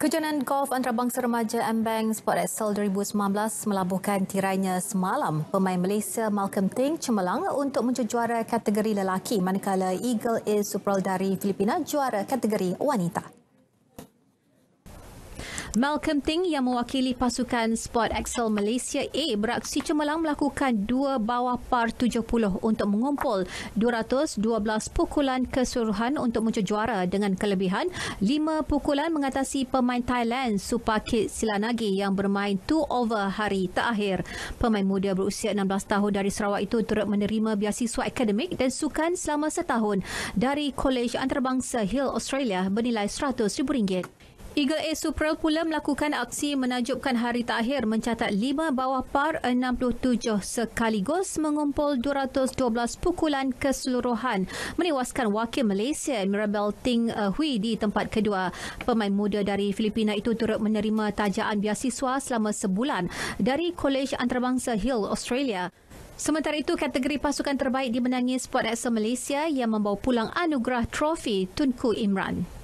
Kejohanan golf antarabangsa remaja Bank Sport Excel 2019 melabuhkan tirainya semalam. Pemain Malaysia Malcolm Ting cemerlang untuk menjuara kategori lelaki manakala Eagle A Supral dari Filipina juara kategori wanita. Malcolm Ting yang mewakili pasukan Sport Excel Malaysia A beraksi cemerlang melakukan dua bawah par 70 untuk mengumpul 212 pukulan keseluruhan untuk muncul juara dengan kelebihan 5 pukulan mengatasi pemain Thailand Supakit Silanagi yang bermain 2 over hari terakhir. Pemain muda berusia 16 tahun dari Sarawak itu turut menerima biasiswa akademik dan sukan selama setahun dari Kolej Antarabangsa Hill Australia bernilai RM100,000. Eagle A Suprel pula melakukan aksi menajubkan hari terakhir mencatat 5 bawah par 67 sekaligus mengumpul 212 pukulan keseluruhan menewaskan wakil Malaysia Mirabel Ting uh, Hui di tempat kedua. Pemain muda dari Filipina itu turut menerima tajaan biasiswa selama sebulan dari Kolej Antarabangsa Hill Australia. Sementara itu, kategori pasukan terbaik dimenangi Sport Excel Malaysia yang membawa pulang anugerah trofi Tunku Imran.